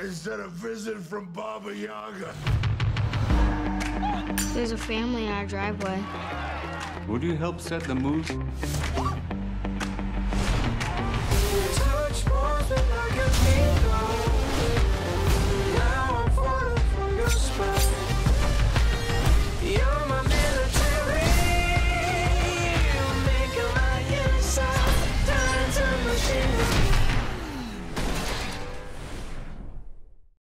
Is that a visit from Baba Yaga? There's a family in our driveway. Would you help set the mood?